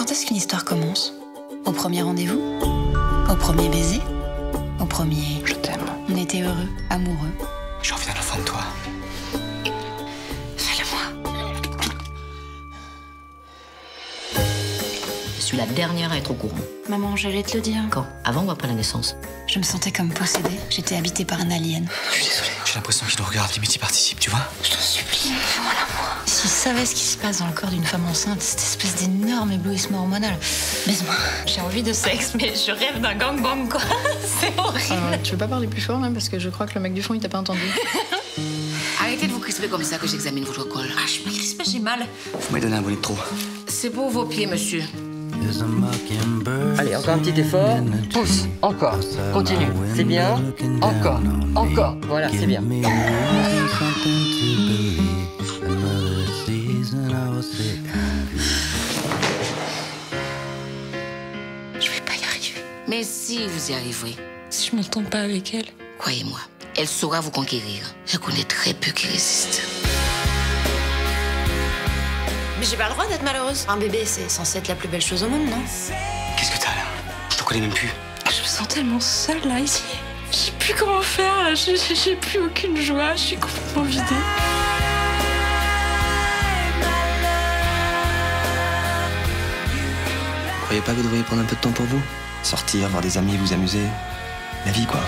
Quand est-ce qu'une histoire commence? Au premier rendez-vous? Au premier baiser? Au premier... Je t'aime. On était heureux, amoureux. J'ai envie d'un enfant de toi. Fais-le-moi. Je suis la dernière à être au courant. Maman, j'allais te le dire. Quand? Avant ou après la naissance? Je me sentais comme possédée. J'étais habitée par un alien. Je suis désolé. J'ai l'impression qu'il nous regarde, limite il participe, tu vois? Je t'en supplie, savait ce qui se passe dans le corps d'une femme enceinte, cette espèce d'énorme éblouissement hormonal. Baise-moi. J'ai envie de sexe, mais je rêve d'un gangbang, quoi. C'est horrible. Euh, tu veux pas parler plus fort même parce que je crois que le mec du fond il t'a pas entendu. Arrêtez de vous crisper comme ça que j'examine votre col. Ah, je me crispe, j'ai mal. Vous m'avez donné un bonnet de trop. C'est pour vos pieds, monsieur. Allez, encore un petit effort. Pousse, encore. Continue. C'est bien. Encore, encore. Voilà, c'est bien. Mais si vous y arriverez, Si je m'entends pas avec elle. croyez-moi, elle saura vous conquérir. Je connais très peu qui résistent. Mais j'ai pas le droit d'être malheureuse. Un bébé, c'est censé être la plus belle chose au monde, non? Qu'est-ce que t'as là? Je te connais même plus. Je me sens tellement seule là ici. Je sais plus comment faire. là. J'ai j'ai plus aucune joie. Je suis complètement vidée. Croyez pas que vous devriez prendre un peu de temps pour vous? Sortir, voir des amis, vous amuser. La vie, quoi.